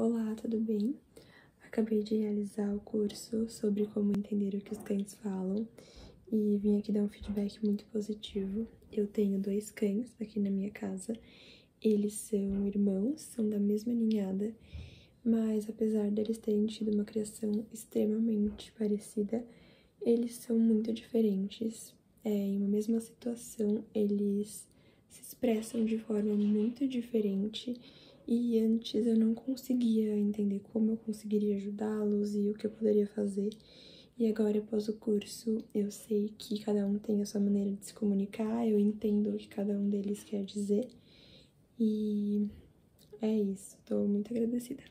Olá, tudo bem? Acabei de realizar o curso sobre como entender o que os cães falam e vim aqui dar um feedback muito positivo. Eu tenho dois cães aqui na minha casa, eles são irmãos, são da mesma ninhada, mas apesar deles terem tido uma criação extremamente parecida, eles são muito diferentes. É, em uma mesma situação, eles se expressam de forma muito diferente e antes eu não conseguia entender como eu conseguiria ajudá-los e o que eu poderia fazer. E agora, após o curso, eu sei que cada um tem a sua maneira de se comunicar, eu entendo o que cada um deles quer dizer. E é isso, estou muito agradecida.